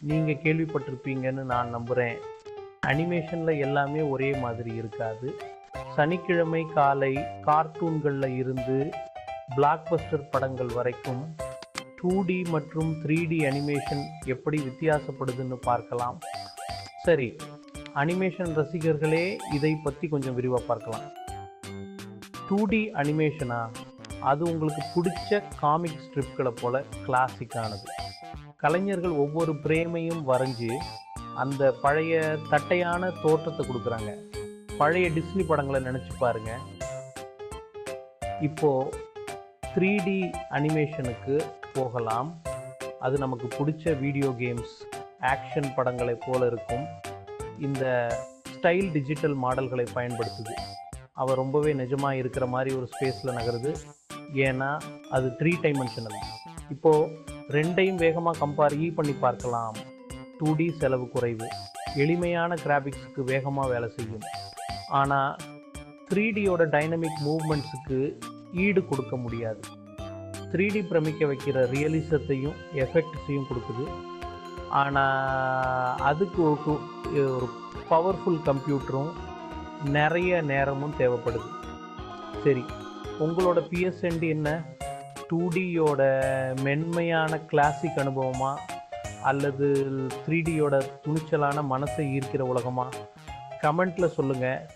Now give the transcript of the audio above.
நீங்கள் கேள்விப்பட்டிருப்பீங்கன்னு நான் நம்புகிறேன் அனிமேஷனில் எல்லாமே ஒரே மாதிரி இருக்காது. சனிக்கிழமை காலை கார்ட்டூன்களில் இருந்து பிளாக்பஸ்டர் படங்கள் வரைக்கும் டூ டி மற்றும் த்ரீ டி அனிமேஷன் எப்படி வித்தியாசப்படுதுன்னு பார்க்கலாம். சரி அனிமேஷன் ரசிகர்களே இதை பற்றி கொஞ்சம் விரிவாக பார்க்கலாம். டூ டி அனிமேஷனா அது உங்களுக்கு பிடிச்ச காமிக் ஸ்ட்ரிப்களை போல் கிளாசிக்கானது கலைஞர்கள் ஒவ்வொரு பிரேமையும் வரைஞ்சி அந்த பழைய தட்டையான தோற்றத்தை கொடுக்குறாங்க. பழைய டிஸ்னி படங்களை நினச்சி பாருங்க. இப்போது த்ரீ டி அனிமேஷனுக்கு போகலாம். அது நமக்கு பிடிச்ச வீடியோ கேம்ஸ் ஆக்ஷன் படங்களை போல இருக்கும். இந்த ஸ்டைல் டிஜிட்டல் மாடல்களை பயன்படுத்துது. அவர் ரொம்பவே நிஜமாக இருக்கிற மாதிரி ஒரு ஸ்பேஸில் நகருது. ஏன்னா அது த்ரீ டைமென்ஷனல். இப்போது ரெண்டையும் வேகமாக கம்பேர் ஈ பண்ணி பார்க்கலாம். டூ டி செலவு குறைவு. எளிமையான கிராஃபிக்ஸுக்கு வேகமாக வேலை செய்யும். ஆனால் த்ரீ டியோட டைனமிக் மூவ்மெண்ட்ஸுக்கு ஈடு கொடுக்க முடியாது. த்ரீ டி பிரமிக்க வைக்கிற ரியலிசத்தையும் எஃபெக்ட்ஸையும் கொடுக்குது. ஆனால் அதுக்கு ஒரு ஒரு பவர்ஃபுல் கம்ப்யூட்டரும் நிறைய நேரமும் தேவைப்படுது. சரி உங்களோட பிஎஸ்என்டி என்ன? டூ டியோட மென்மையான கிளாசிக் அனுபவமா? அல்லது த்ரீடியோட துணிச்சலான மனசை ஈர்க்கிற உலகமா? கமெண்ட்டில் சொல்லுங்கள்